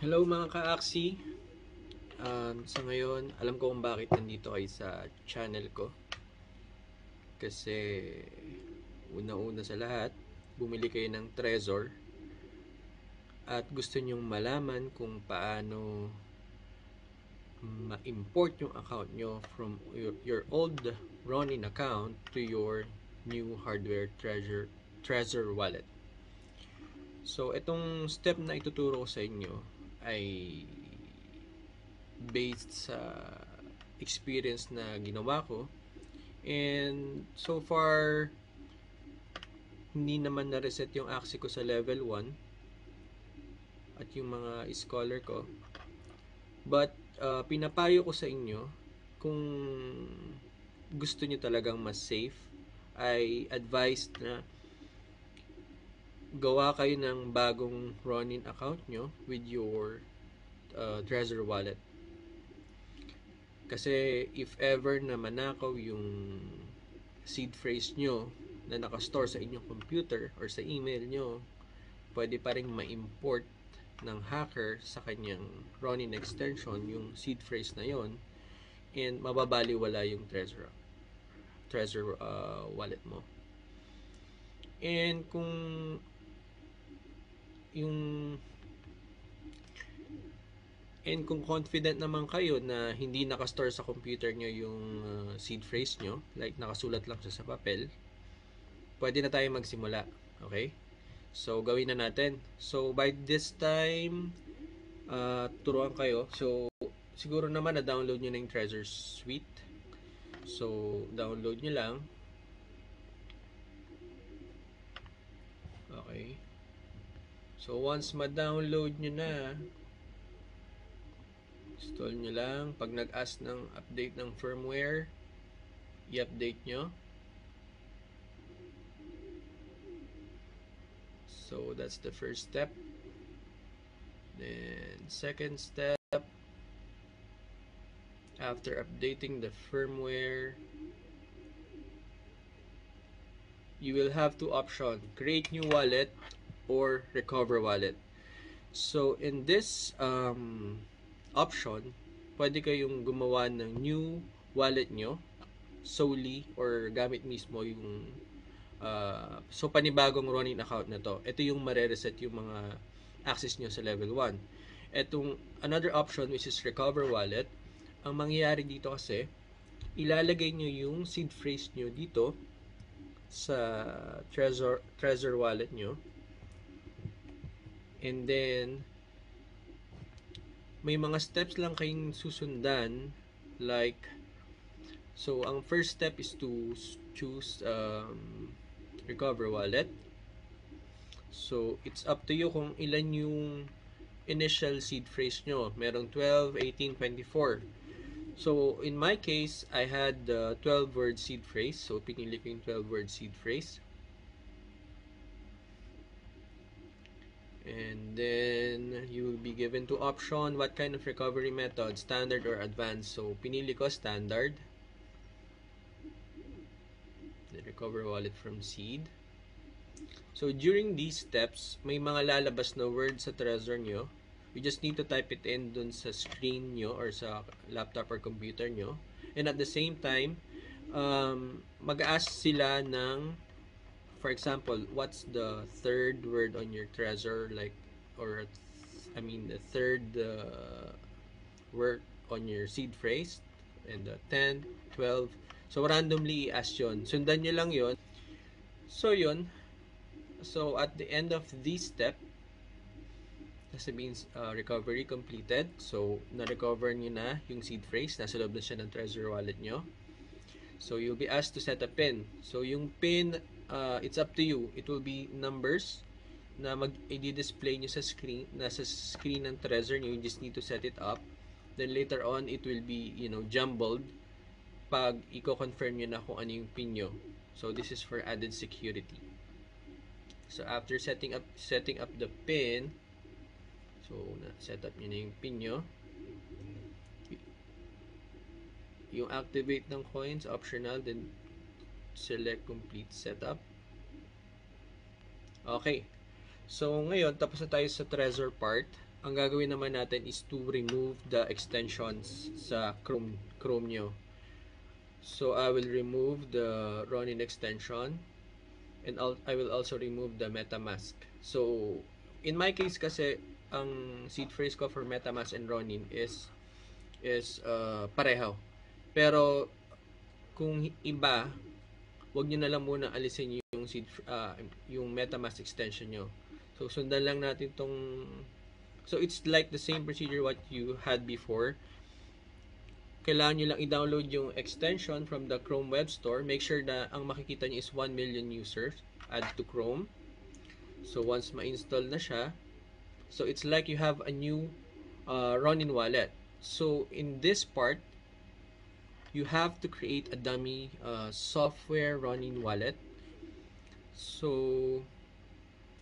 Hello mga ka-Axie! Um, sa ngayon, alam ko kung bakit nandito kayo sa channel ko. Kasi, una-una sa lahat, bumili kayo ng Trezor. At gusto nyong malaman kung paano ma-import yung account nyo from your, your old Ronin account to your new hardware treasure Trezor wallet. So, itong step na ituturo ko sa inyo ay based sa experience na ginawa ko. And so far, hindi naman na-reset yung Axie ko sa level 1 at yung mga scholar ko. But, uh, pinapayo ko sa inyo kung gusto niyo talagang mas safe ay advised na gawa kayo ng bagong Ronin account nyo with your uh, Trezor wallet. Kasi if ever na manakaw yung seed phrase nyo na nakastore sa inyong computer or sa email nyo, pwede pa rin ma-import ng hacker sa kanyang Ronin extension yung seed phrase na yon and mababaliwala yung Trezor Trezor uh, wallet mo. And kung yung and kung confident naman kayo na hindi nakastore sa computer nyo yung uh, seed phrase nyo, like nakasulat lang siya sa papel, pwede na tayo magsimula. Okay? So, gawin na natin. So, by this time, uh, turuan kayo. So, siguro naman na-download nyo na yung Treasure Suite. So, download nyo lang. Okay. So, once ma-download nyo na, install nyo lang. Pag nag-ask ng update ng firmware, i-update nyo. So, that's the first step. Then, second step, after updating the firmware, you will have two options. Create new wallet or recover wallet. So, in this um, option, pwede kayong gumawa ng new wallet nyo solely or gamit mismo yung uh, so panibagong Ronin account na to. Ito yung mare-reset yung mga access nyo sa level 1. Etong another option which is recover wallet, ang mangyayari dito kasi ilalagay nyo yung seed phrase nyo dito sa Trezor, Trezor wallet nyo And then, may mga steps lang kayong susundan. Like, so, ang first step is to choose um, recover wallet. So, it's up to you kung ilan yung initial seed phrase nyo. Merong 12, 18, 24. So, in my case, I had the 12 word seed phrase. So, pinili ko yung 12 word seed phrase. And then you will be given to option what kind of recovery method standard or advanced? So pinili ko standard. The recover wallet from seed. So during these steps may mga lalabas na words sa Trezor nyo. You just need to type it in dun sa screen nyo or sa laptop or computer nyo. And at the same time um, mag-ask sila ng for example, what's the third word on your treasure like, or, I mean, the third uh, word on your seed phrase, and the 10, 12, so randomly i-ask yun. Sundan nyo lang yon So, yun. So, at the end of this step, sasabihin uh, recovery completed. So, na-recover nyo na yung seed phrase. Nasa loob na siya ng Trezor wallet nyo. So, you'll be asked to set a pin. So, yung pin uh, it's up to you. It will be numbers na mag i-display nyo sa screen, nasa screen ng Trezor nyo. You just need to set it up. Then later on, it will be, you know, jumbled pag i-confirm nyo na kung ano yung pin nyo. So, this is for added security. So, after setting up setting up the pin, so, na set up nyo na yung pin nyo. Yung activate ng coins, optional, then select complete setup. Okay. So, ngayon, tapos na tayo sa Trezor part. ang gagawin naman natin is to remove the extensions sa Chrome, Chrome nyo. So, I will remove the Ronin extension and I'll, I will also remove the MetaMask. So, in my case kasi, ang seed phrase ko for MetaMask and Ronin is is uh, pareho. Pero, kung iba, wag niyo na lang muna alisin yung seed uh, yung MetaMask extension nyo. So sundan lang natin tong So it's like the same procedure what you had before. Kailangan niyo lang i-download yung extension from the Chrome Web Store. Make sure na ang makikita niyo is 1 million users. Add to Chrome. So once ma-install na siya, so it's like you have a new uh, Ronin wallet. So in this part, you have to create a dummy uh, software running wallet. So,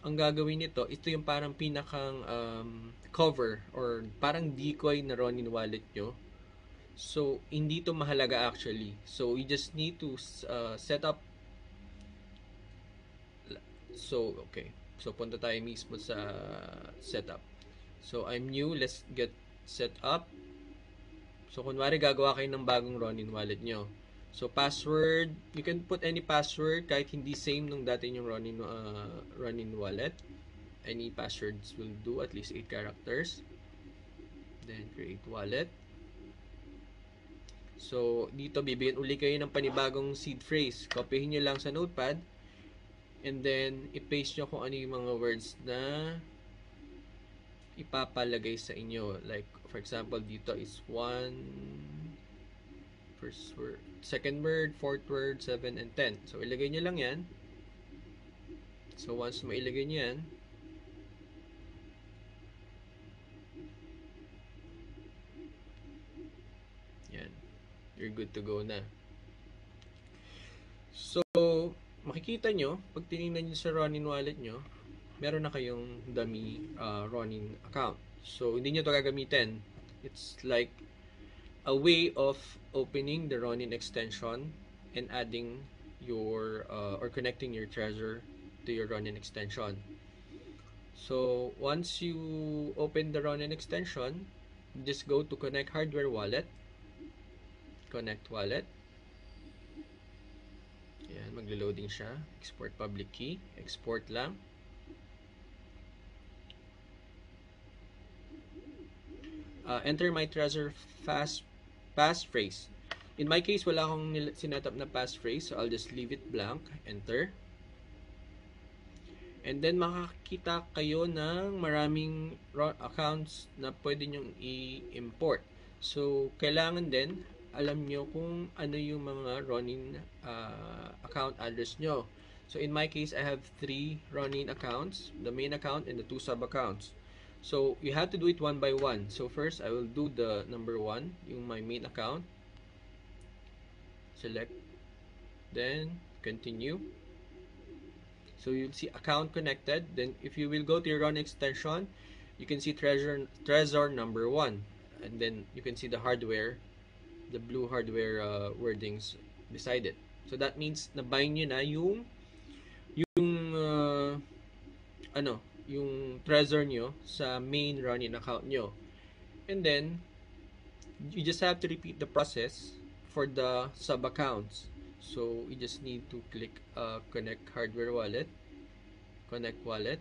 ang gagawin nito, ito yung parang pinakang um, cover or parang decoy na running wallet nyo. So, hindi to mahalaga actually. So, you just need to uh, set up So, okay. So, punta tayo mismo sa setup. So, I'm new. Let's get set up. So, kunwari gagawa kayo ng bagong Ronin wallet nyo. So, password, you can put any password kahit hindi same nung dati yung Ronin, uh, Ronin wallet. Any passwords will do, at least 8 characters. Then, create wallet. So, dito bibigyan uli kayo ng panibagong seed phrase. Copyhin nyo lang sa notepad. And then, i-paste nyo kung ano yung mga words na ipapalagay sa inyo. Like, for example, dito is one first word, second word, fourth word, 7, and 10. So, ilagay nyo lang yan. So, once mailagay nyo yan, yan. You're good to go na. So, makikita nyo, pag tinignan nyo sa Ronin wallet nyo, meron na kayong dummy uh, Ronin account. So, hindi nyo to gagamitin. It's like a way of opening the Ronin extension and adding your uh, or connecting your Trezor to your Ronin extension. So, once you open the Ronin extension, just go to connect hardware wallet. Connect wallet. Yan, maglo-loading siya. Export public key. Export lang. Uh, enter my Trezor fast passphrase. In my case, wala akong sinetup na passphrase, so I'll just leave it blank. Enter. And then, makakita kayo ng maraming accounts na pwede nyong i-import. So, kailangan din, alam nyo kung ano yung mga Ronin uh, account address nyo. So, in my case, I have three Ronin accounts, the main account and the two sub-accounts. So, you have to do it one by one. So, first, I will do the number one, yung my main account. Select. Then, continue. So, you'll see account connected. Then, if you will go to your run extension, you can see Trezor, Trezor number one. And then, you can see the hardware, the blue hardware uh, wordings beside it. So, that means, nabind nyo na yung, yung, uh, ano, yung Trezor nyo sa main running account nyo. And then, you just have to repeat the process for the sub-accounts. So, you just need to click uh, connect hardware wallet, connect wallet,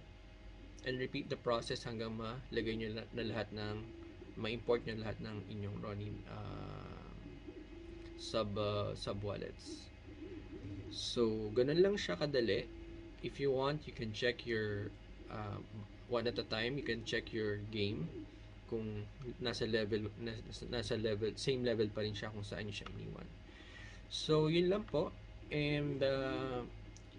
and repeat the process hanggang malagay nyo na lahat ng, ma-import nyo lahat ng inyong running uh, sub, uh, sub wallets. So, ganun lang siya kadali. If you want, you can check your uh, one at a time you can check your game kung nasa level nasa level same level pa rin siya kung saan niyo siya iniwan. So yun lang po. And uh,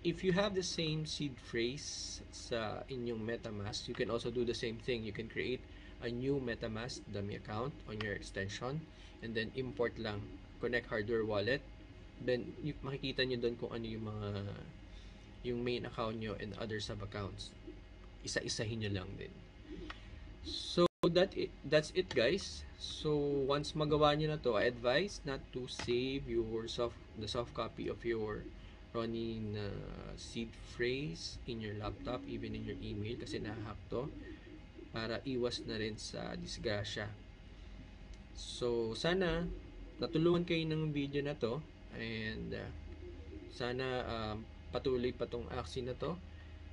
if you have the same seed phrase sa inyong metamask you can also do the same thing. You can create a new metamask dummy account on your extension and then import lang connect hardware wallet. Then makikita nyo doon kung ano yung mga yung main account nyo and other sub accounts isa-isahin nyo lang din. So, that it, that's it guys. So, once magawa nyo na to, I advise not to save your soft, the soft copy of your running uh, seed phrase in your laptop, even in your email, kasi nahahack to. para iwas na rin sa disgrasya. So, sana natulungan kayo ng video na to and uh, sana um, patuloy pa tong action na to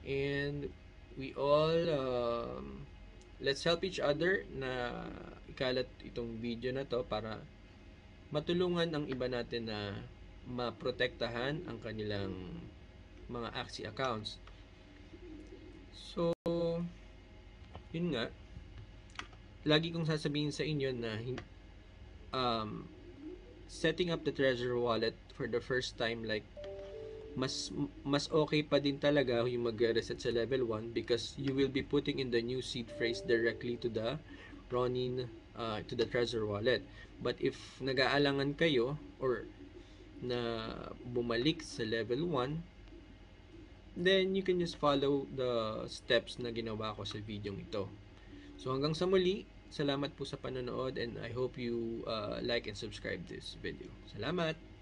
and we all um, let's help each other na ikalat itong video na to para matulungan ang iba natin na maprotektahan ang kanilang mga Axie accounts. So, yun nga, lagi kong sasabihin sa inyo na um, setting up the treasure wallet for the first time like mas mas okay pa din talaga yung mag-reset sa level 1 because you will be putting in the new seed phrase directly to the Ronin uh, to the treasure wallet. But if nag-aalangan kayo or na bumalik sa level 1 then you can just follow the steps na ginawa ko sa video ito. So hanggang sa muli, Salamat po sa panonood and I hope you uh, like and subscribe this video. Salamat!